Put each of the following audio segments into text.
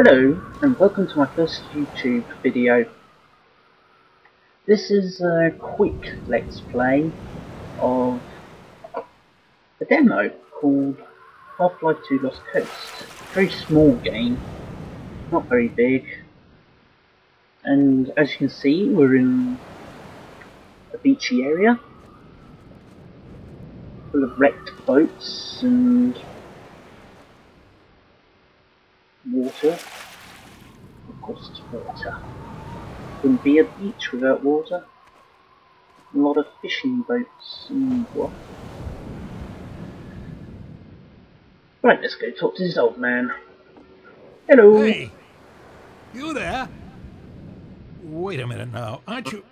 Hello, and welcome to my first YouTube video. This is a quick let's play of a demo called Half-Life 2 Lost Coast. Very small game, not very big, and as you can see we're in a beachy area full of wrecked boats and water. Of course it's water. Wouldn't be a beach without water. A lot of fishing boats and what. Right, let's go talk to this old man. Hello. Hey, you there? Wait a minute now, aren't you?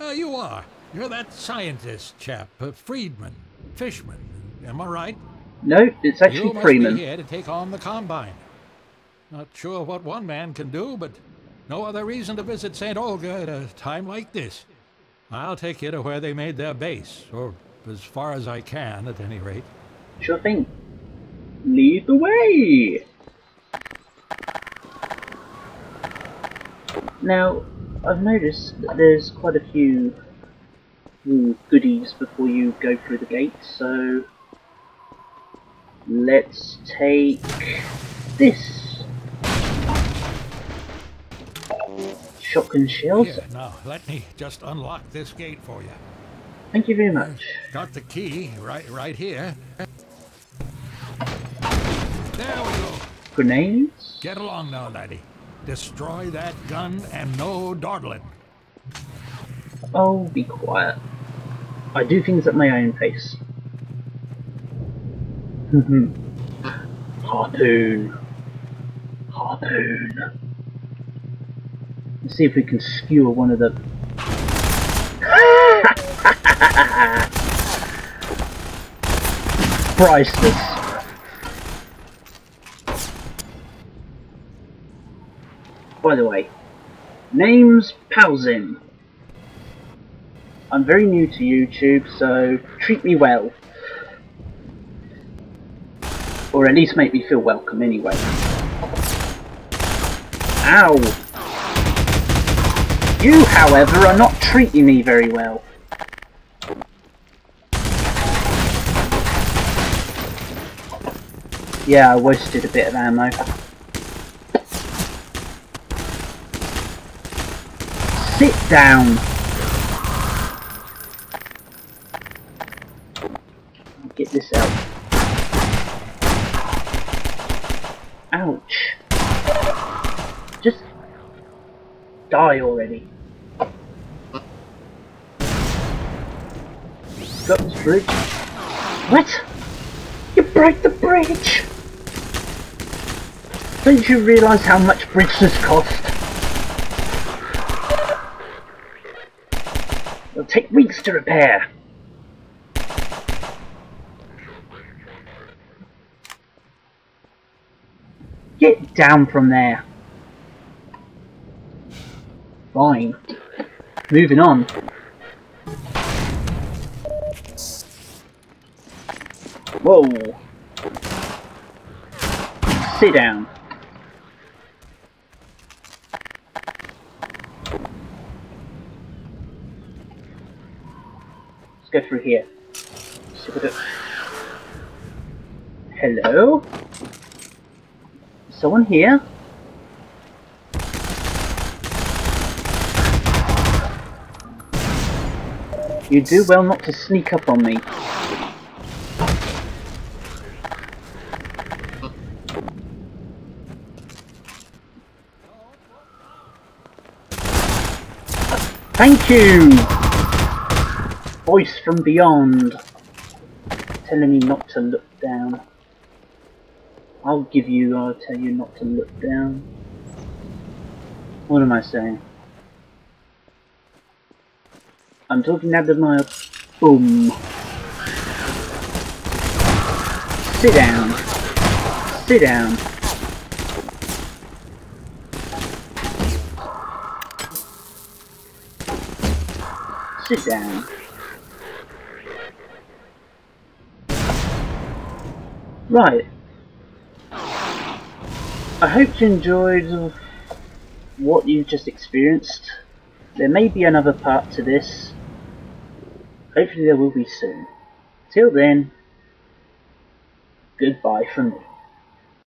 Uh, you are. You're that scientist chap, uh, Friedman, Fishman. Am I right? No, it's actually you must Freeman. be here to take on the Combine. Not sure what one man can do, but no other reason to visit St. Olga at a time like this. I'll take you to where they made their base, or as far as I can, at any rate. Sure thing. Lead the way! Now, I've noticed that there's quite a few goodies before you go through the gate, so let's take this. Shotgun shells. Here, now, let me just unlock this gate for you. Thank you very much. Got the key right, right here. There we go. Grenades. Get along now, laddie. Destroy that gun and no dawdling. Oh, be quiet. I do things at my own pace. Mm-hmm. Harpoon. Harpoon. Let's see if we can skewer one of the... Priceless. By the way, name's PalXen. I'm very new to YouTube, so treat me well. Or at least make me feel welcome anyway. Ow! You, however, are not treating me very well. Yeah, I wasted a bit of ammo. Sit down! Get this out. Ouch. Just die already. Got this bridge. What? You broke the bridge! Don't you realise how much bridges cost? It'll take weeks to repair. Get down from there. Fine. Moving on. Whoa. Sit down. Let's go through here. Hello? Someone here? You do well not to sneak up on me. Thank you! Voice from beyond. Telling me not to look down. I'll give you, I'll tell you not to look down. What am I saying? I'm talking out of my boom. Sit down. Sit down. Sit down. Right. I hope you enjoyed what you've just experienced. There may be another part to this. Hopefully there will be soon. Till then, goodbye from me.